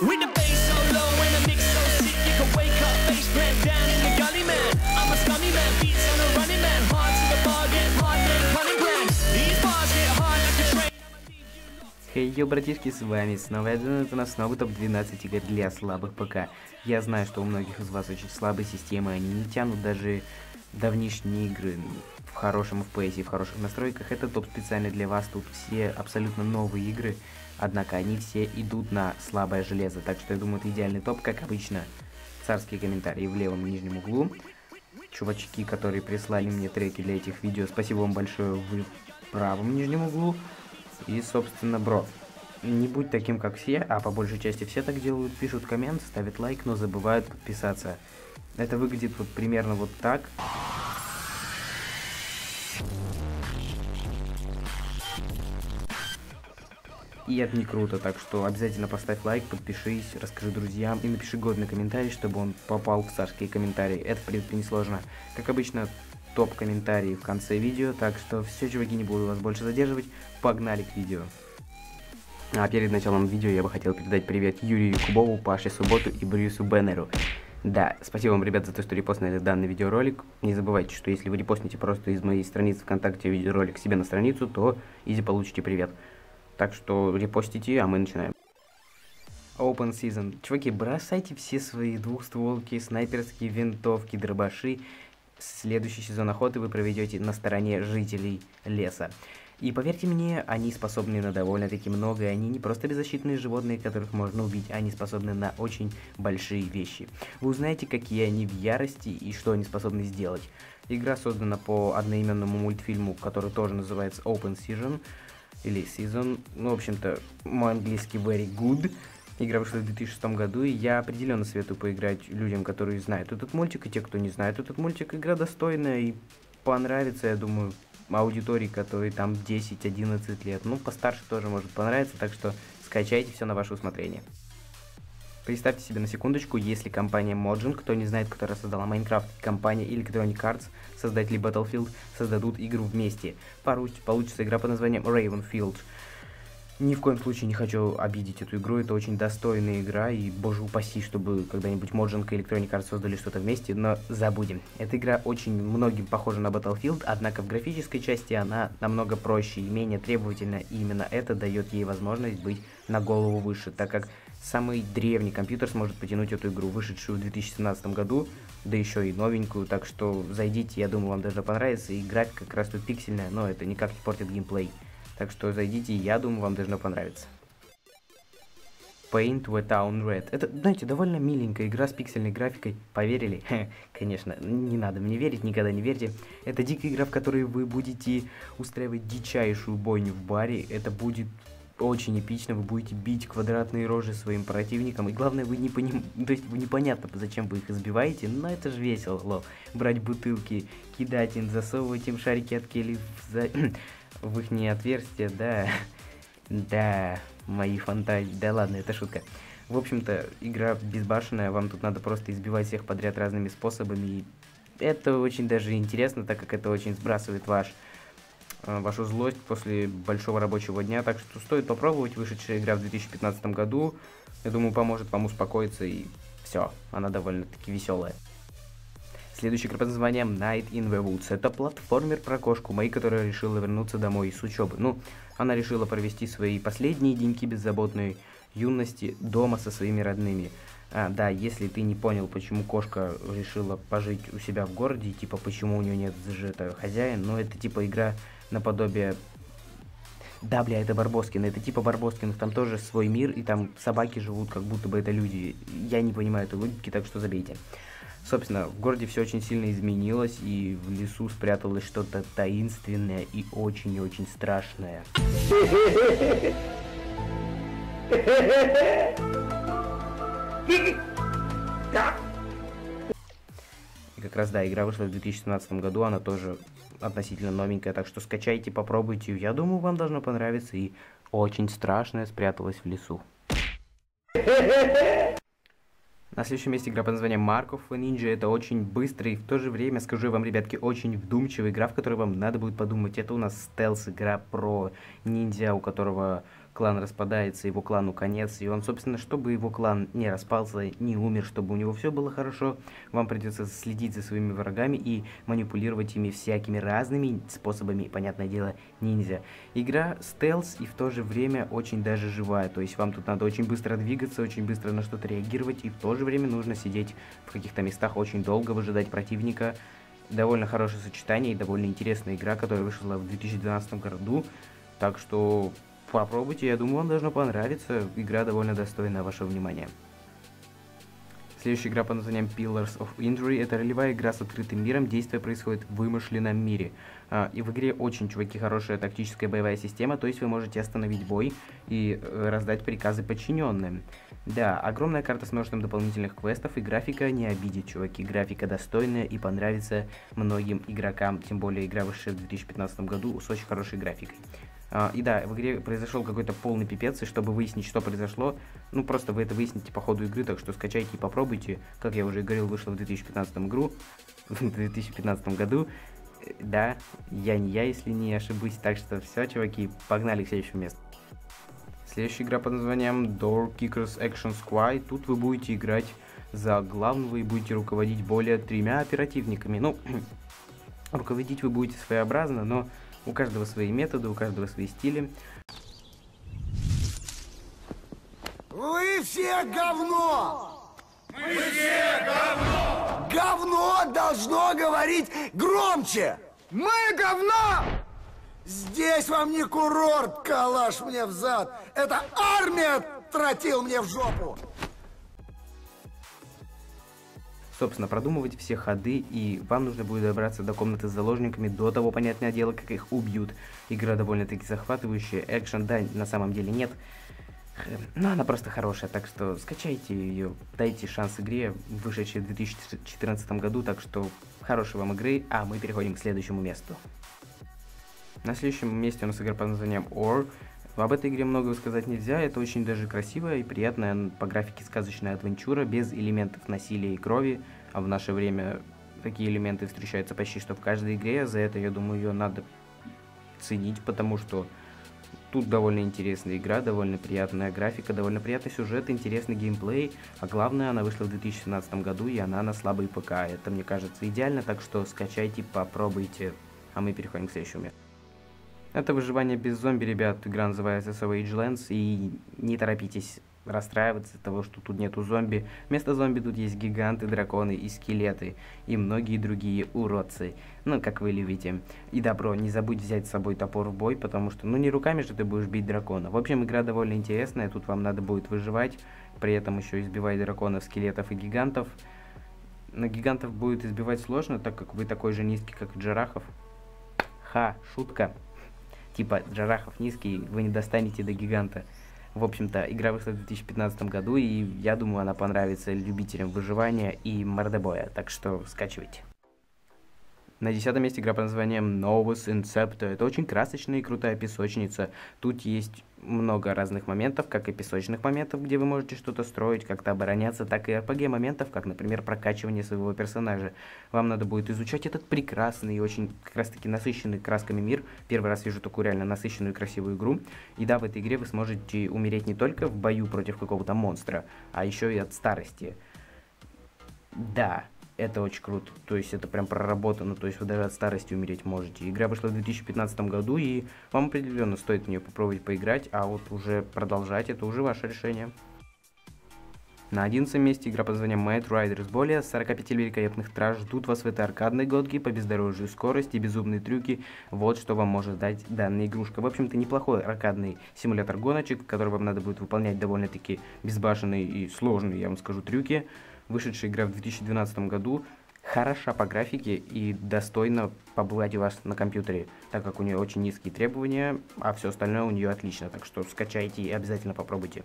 With the bass so low and the mix so sick, you can wake up, face plant down in the gully, man. I'm a scummy man, beats on a running man, hard to the bargain, hard man, cunning plan. These bars hit hard like a train. Хей, йо, братишки, с вами снова я думаю, это у нас снова топ-12 игр для слабых ПК. Я знаю, что у многих из вас очень слабые системы, они не тянут даже давнишние игры в хорошем FPS и в хороших настройках. Это топ специально для вас, тут все абсолютно новые игры, однако они все идут на слабое железо, так что я думаю, это идеальный топ, как обычно. Царские комментарии в левом нижнем углу. Чувачки, которые прислали мне треки для этих видео, спасибо вам большое, в правом нижнем углу. И, собственно, бро, не будь таким, как все, а по большей части все так делают, пишут коммент, ставят лайк, но забывают подписаться. Это выглядит вот примерно вот так. И это не круто, так что обязательно поставь лайк, подпишись, расскажи друзьям и напиши годный комментарий, чтобы он попал в царские комментарии. Это, в принципе, несложно. Как обычно, топ-комментарии в конце видео, так что все, чуваки, не буду вас больше задерживать, погнали к видео. А перед началом видео я бы хотел передать привет Юрию Кубову, Паше Субботу и Брюсу Беннеру. Да, спасибо вам, ребят, за то, что репостнули данный видеоролик. Не забывайте, что если вы репостните просто из моей страницы ВКонтакте видеоролик себе на страницу, то изи получите привет. Так что репостите, а мы начинаем. Open Season. Чуваки, бросайте все свои двухстволки, снайперские винтовки, дробаши. Следующий сезон охоты вы проведете на стороне жителей леса. И поверьте мне, они способны на довольно-таки много, и они не просто беззащитные животные, которых можно убить, они способны на очень большие вещи. Вы узнаете, какие они в ярости и что они способны сделать. Игра создана по одноименному мультфильму, который тоже называется Open Season, или Season, ну, в общем-то, мой английский very good. Игра вышла в 2006 году, и я определенно советую поиграть людям, которые знают этот мультик, и те, кто не знает этот мультик. Игра достойная и понравится, я думаю, аудитории, которые там 10-11 лет. Ну, постарше тоже может понравиться, так что скачайте все на ваше усмотрение. Представьте себе на секундочку, если компания Mojang, кто не знает, которая создала Minecraft, компания Electronic Arts, создатели Battlefield, создадут игру вместе. Получится игра под названием Ravenfield. Ни в коем случае не хочу обидеть эту игру, это очень достойная игра, и боже упаси, чтобы когда-нибудь Mojang и Electronic Arts создали что-то вместе, но забудем. Эта игра очень многим похожа на Battlefield, однако в графической части она намного проще и менее требовательна, и именно это дает ей возможность быть на голову выше, так как самый древний компьютер сможет потянуть эту игру, вышедшую в 2017 году, да еще и новенькую, так что зайдите, я думаю, вам даже понравится, и графика как раз тут пиксельная, но это никак не портит геймплей. Так что зайдите, я думаю, вам должно понравиться. Paint the Town Red. Это, знаете, довольно миленькая игра с пиксельной графикой. Поверили? Конечно, не надо мне верить, никогда не верьте. Это дикая игра, в которой вы будете устраивать дичайшую бойню в баре. Это будет очень эпично, вы будете бить квадратные рожи своим противникам, и главное, вы не поним... то есть вы непонятно, зачем вы их избиваете, но это же весело. Брать бутылки, кидать им, засовывать им шарики от кели в. в их отверстия, да, да, мои фантазии, да ладно, это шутка. В общем-то, игра безбашенная, вам тут надо просто избивать всех подряд разными способами, и это очень даже интересно, так как это очень сбрасывает ваш вашу злость после большого рабочего дня. Так что стоит попробовать. Вышедшая игра в 2015 году. Я думаю, поможет вам успокоиться и все. Она довольно-таки веселая. Следующий игра под названием Night in the Woods. Это платформер про кошку Мэй, которая решила вернуться домой с учебы. Ну, она решила провести свои последние деньки беззаботной юности дома со своими родными. А, да, если ты не понял, почему кошка решила пожить у себя в городе, типа, почему у нее нет это хозяин, ну, это типа игра наподобие... Да, бля, это Барбоскины, это типа Барбоскиных, там тоже свой мир, и там собаки живут, как будто бы это люди. Я не понимаю этой логики, так что забейте. Собственно, в городе все очень сильно изменилось, и в лесу спряталось что-то таинственное и очень-очень страшное. И как раз, да, игра вышла в 2017 году, она тоже относительно новенькая, так что скачайте, попробуйте, я думаю, вам должно понравиться, и очень страшное спряталось в лесу. На следующем месте игра под названием Mark of Ninja. Это очень быстрый в то же время, скажу вам, ребятки, очень вдумчивая игра, в которой вам надо будет подумать. Это у нас стелс-игра про ниндзя, у которого клан распадается, его клану конец, и он, собственно, чтобы его клан не распался, не умер, чтобы у него все было хорошо, вам придется следить за своими врагами и манипулировать ими всякими разными способами, понятное дело, ниндзя. Игра стелс и в то же время очень даже живая, то есть вам тут надо очень быстро двигаться, очень быстро на что-то реагировать, и в то же время нужно сидеть в каких-то местах очень долго, выжидать противника, довольно хорошее сочетание и довольно интересная игра, которая вышла в 2012 году. Так что попробуйте, я думаю, вам должно понравиться. Игра довольно достойна вашего внимания. Следующая игра под названием Pillars of Injury. Это ролевая игра с открытым миром. Действие происходит в вымышленном мире. А, и в игре очень, чуваки, хорошая тактическая боевая система. То есть вы можете остановить бой и э, раздать приказы подчиненным. Да, огромная карта с множеством дополнительных квестов. И графика не обидит, чуваки. Графика достойная и понравится многим игрокам. Тем более игра вышла в 2015 году с очень хорошей графикой. А, и да, в игре произошел какой-то полный пипец, и чтобы выяснить, что произошло, ну просто вы это выясните по ходу игры, так что скачайте и попробуйте. Как я уже говорил, вышло в 2015 игру, в 2015 году. Да, я не я, если не ошибусь. Так что все, чуваки, погнали к следующему месту. Следующая игра под названием Door Kickers Action Squad. Тут вы будете играть за главного и будете руководить более тремя оперативниками. Ну, руководить вы будете своеобразно, но у каждого свои методы, у каждого свои стили. Вы все говно! Мы все говно! Говно должно говорить громче! Мы говно! Здесь вам не курорт, калаш мне в зад. Это армия тротил мне в жопу. Собственно, продумывать все ходы, и вам нужно будет добраться до комнаты с заложниками до того, понятное дело, как их убьют. Игра довольно-таки захватывающая, экшен, да, на самом деле нет, но она просто хорошая, так что скачайте ее, дайте шанс игре, вышедшей в 2014 году, так что хорошей вам игры, а мы переходим к следующему месту. На следующем месте у нас игра под названием Or. Об этой игре много сказать нельзя, это очень даже красивая и приятная по графике сказочная адвенчура, без элементов насилия и крови, а в наше время такие элементы встречаются почти что в каждой игре, за это, я думаю, ее надо ценить, потому что тут довольно интересная игра, довольно приятная графика, довольно приятный сюжет, интересный геймплей, а главное, она вышла в 2017 году, и она на слабый ПК. Это, мне кажется, идеально, так что скачайте, попробуйте, а мы переходим к следующему месту. Это выживание без зомби, ребят. Игра называется Savage Lands. И не торопитесь расстраиваться от того, что тут нету зомби. Вместо зомби тут есть гиганты, драконы и скелеты. И многие другие уродцы. Ну, как вы любите. И добро, не забудь взять с собой топор в бой, потому что, ну, не руками же ты будешь бить дракона. В общем, игра довольно интересная. Тут вам надо будет выживать. При этом еще избивать драконов, скелетов и гигантов. Но гигантов будет избивать сложно, так как вы такой же низкий, как Джарахов. Ха, шутка типа Джарахов низкий, вы не достанете до гиганта. В общем-то, игра вышла в 2015 году, и я думаю, она понравится любителям выживания и мордобоя, так что скачивайте. На десятом месте игра под названием Novus Inceptor. Это очень красочная и крутая песочница. Тут есть много разных моментов, как и песочных моментов, где вы можете что-то строить, как-то обороняться, так и RPG моментов, как, например, прокачивание своего персонажа. Вам надо будет изучать этот прекрасный и очень как раз таки насыщенный красками мир. Первый раз вижу такую реально насыщенную и красивую игру. И да, в этой игре вы сможете умереть не только в бою против какого-то монстра, а еще и от старости. Да, это очень круто. То есть это прям проработано, то есть вы даже от старости умереть можете. Игра вышла в 2015 году, и вам определенно стоит в нее попробовать поиграть, а вот уже продолжать, это уже ваше решение. На 11 месте игра под названием Mad Riders. Более 45 великолепных траж ждут вас в этой аркадной гонке по бездорожью скорости безумные трюки. Вот что вам может дать данная игрушка. В общем-то, неплохой аркадный симулятор гоночек, в котором вам надо будет выполнять довольно-таки безбашенные и сложные, я вам скажу, трюки вышедшая игра в 2012 году, хороша по графике и достойна побывать у вас на компьютере, так как у нее очень низкие требования, а все остальное у нее отлично, так что скачайте и обязательно попробуйте.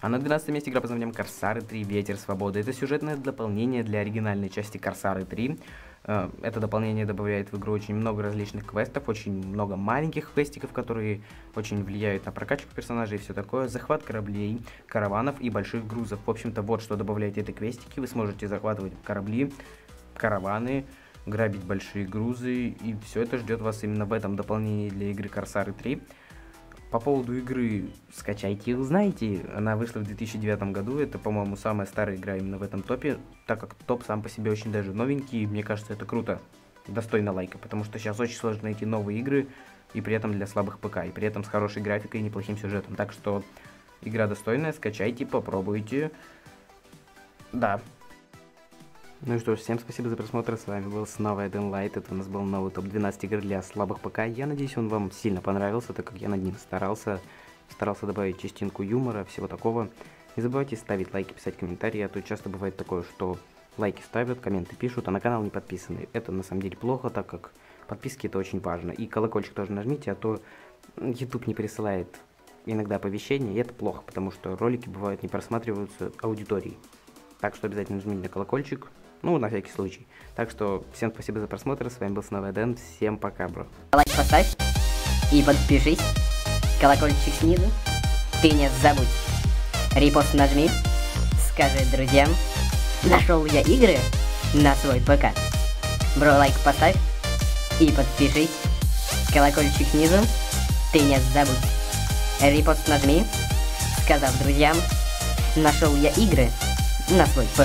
А на 12 месте игра под названием Корсары 3 Ветер Свободы. Это сюжетное дополнение для оригинальной части Корсары 3. Э, это дополнение добавляет в игру очень много различных квестов, очень много маленьких квестиков, которые очень влияют на прокачку персонажей и все такое. Захват кораблей, караванов и больших грузов. В общем-то, вот что добавляет эти квестики. Вы сможете захватывать корабли, караваны, грабить большие грузы, и все это ждет вас именно в этом дополнении для игры Корсары 3. По поводу игры скачайте и узнаете. Она вышла в 2009 году. Это, по-моему, самая старая игра именно в этом топе, так как топ сам по себе очень даже новенький. Мне кажется, это круто. Достойно лайка, потому что сейчас очень сложно найти новые игры, и при этом для слабых ПК, и при этом с хорошей графикой и неплохим сюжетом. Так что игра достойная, скачайте, попробуйте. Да. Ну и что ж, всем спасибо за просмотр, с вами был снова Эден Лайт, это у нас был новый топ-12 игр для слабых ПК, я надеюсь он вам сильно понравился, так как я над ним старался, старался добавить частинку юмора, всего такого. Не забывайте ставить лайки, писать комментарии, а то часто бывает такое, что лайки ставят, комменты пишут, а на канал не подписаны. Это на самом деле плохо, так как подписки это очень важно. И колокольчик тоже нажмите, а то YouTube не присылает иногда оповещения, и это плохо, потому что ролики бывают не просматриваются аудиторией. Так что обязательно нажмите на колокольчик, ну, на всякий случай. Так что всем спасибо за просмотр, с вами был снова Дэн, всем пока, бро. Лайк поставь и подпишись. Колокольчик снизу. Ты не забудь. Репост нажми. Скажи друзьям. Нашел я игры на свой ПК. Бро, лайк поставь и подпишись. Колокольчик снизу. Ты не забудь. Репост нажми. Сказав друзьям. Нашел я игры на свой ПК.